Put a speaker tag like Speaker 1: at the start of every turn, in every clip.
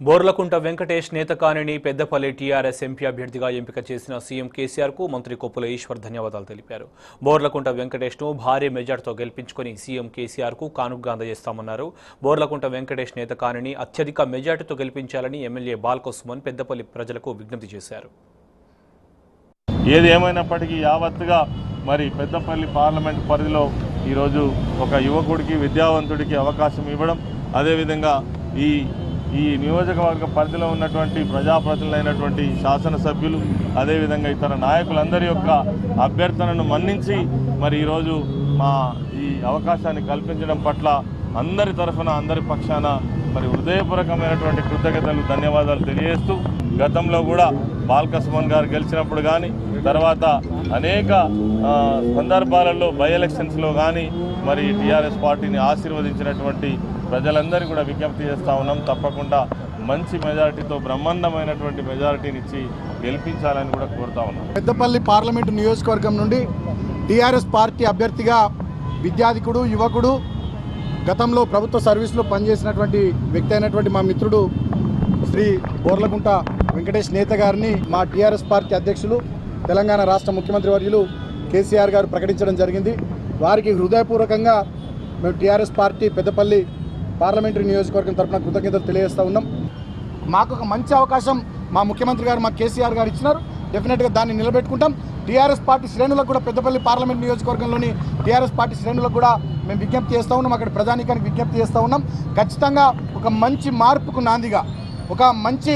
Speaker 1: బోర్లకుంట వెంకటేష్ నేతకానిని Peddapalli TRS MP అభ్యర్థిగా ఎంపిక చేసిన సీఎం కేసీఆర్కు మంత్రి కొప్పుల ఈశ్వర్ ధన్యవాదాలు తెలిపారు. బోర్లకుంట వెంకటేష్ను భారీ మెజార్టీతో గెలిపించుకొని సీఎం కేసీఆర్కు కానుగ్గా అందజేస్తామన్నారు. బోర్లకుంట వెంకటేష్ నేతకానిని అత్యధిక మెజార్టీతో గెలిపించాలని ఎమ్మెల్యే బాల్కోసుమన్ పెద్దపల్లి ప్రజలకు విజ్ఞప్తి చేశారు.
Speaker 2: ఏది ఏమైనప్పటికీ యావత్తుగా మరి పెద్దపల్లి పార్లమెంట్ పరిధిలో ఈరోజు ఒక యువకుడికి విద్యావంతుడికి అవకాశం ఇవ్వడం అదేవిధంగా ఈ ఈ నియోజకవర్గ పరిధిలో ఉన్నటువంటి ప్రజాప్రతినిధులైనటువంటి శాసనసభ్యులు అదేవిధంగా ఇతర నాయకులందరి యొక్క అభ్యర్థనను మన్నించి మరి ఈరోజు మా ఈ అవకాశాన్ని కల్పించడం పట్ల అందరి తరఫున అందరి పక్షాన మరి హృదయపూర్వకమైనటువంటి కృతజ్ఞతలు ధన్యవాదాలు తెలియజేస్తూ గతంలో కూడా బాల్క సుమన్ గారు గెలిచినప్పుడు కానీ తర్వాత అనేక సందర్భాలలో బై ఎలక్షన్స్లో కానీ మరి టీఆర్ఎస్ పార్టీని ఆశీర్వదించినటువంటి ప్రజలందరికీ కూడా విజ్ఞప్తి చేస్తూ ఉన్నాం. తప్పకుండా మంచి మెజారిటీతో బ్రహ్మాండమైనటువంటి మెజారిటీని ఇచ్చి గెలిపించాలని కూడా కోరుతా ఉన్నాం.
Speaker 3: పెద్దపల్లి పార్లమెంటు నియోజకవర్గం నుండి టీఆర్ఎస్ పార్టీ అభ్యర్థిగా విద్యాధికుడు యువకుడు గతంలో ప్రభుత్వ సర్వీస్లో పనిచేసినటువంటి వ్యక్తి అయినటువంటి మా మిత్రుడు శ్రీ బోర్లగుంట వెంకటేష్ నేత గారిని మా టీఆర్ఎస్ పార్టీ అధ్యక్షులు తెలంగాణ రాష్ట్ర ముఖ్యమంత్రి వర్యులు కేసీఆర్ గారు ప్రకటించడం జరిగింది. వారికి హృదయపూర్వకంగా మేము టీఆర్ఎస్ పార్టీ పెద్దపల్లి పార్లమెంటరీ నియోజకవర్గం తరఫున కృతజ్ఞతలు తెలియజేస్తూ ఉన్నాం. మాకు ఒక మంచి అవకాశం మా ముఖ్యమంత్రి గారు మా కేసీఆర్ గారు ఇచ్చినారు. డెఫినెట్గా దాన్ని నిలబెట్టుకుంటాం. టీఆర్ఎస్ పార్టీ శ్రేణులకు కూడా పెద్దపల్లి పార్లమెంట్ నియోజకవర్గంలోని టీఆర్ఎస్ పార్టీ శ్రేణులకు కూడా మేము విజ్ఞప్తి చేస్తూ ఉన్నాం. అక్కడ ప్రజానీకానికి విజ్ఞప్తి చేస్తూ ఉన్నాం. ఖచ్చితంగా ఒక మంచి మార్పుకు నాందిగా ఒక మంచి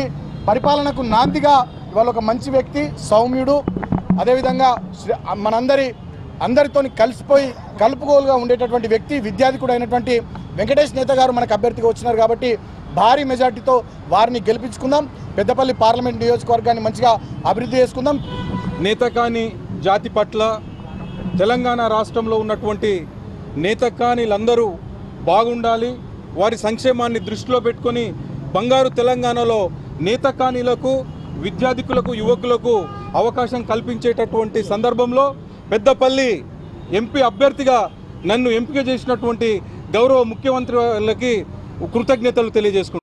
Speaker 3: పరిపాలనకు నాందిగా ఇవాళ ఒక మంచి వ్యక్తి సౌమ్యుడు అదేవిధంగా శ్రీ- మనందరి అందరితోని కలిసిపోయి కలుపుకోలుగా ఉండేటటువంటి వ్యక్తి విద్యార్థికుడు అయినటువంటి వెంకటేష్ నేత గారు మనకు అభ్యర్థిగా వచ్చినారు కాబట్టి భారీ మెజార్టీతో వారిని గెలిపించుకుందాం. పెద్దపల్లి పార్లమెంట్ నియోజకవర్గాన్ని మంచిగా అభివృద్ధి చేసుకుందాం.
Speaker 4: నేతకాని జాతి పట్ల తెలంగాణ రాష్ట్రంలో ఉన్నటువంటి నేతకానీలందరూ బాగుండాలి. వారి సంక్షేమాన్ని దృష్టిలో పెట్టుకొని బంగారు తెలంగాణలో నేతకానీలకు విద్యార్థికులకు యువకులకు అవకాశం కల్పించేటటువంటి సందర్భంలో పెద్దపల్లి ఎంపీ అభ్యర్థిగా నన్ను ఎంపిక చేసినటువంటి గౌరవ ముఖ్యమంత్రి వాళ్ళకి కృతజ్ఞతలు తెలియజేసుకుంటున్నాను.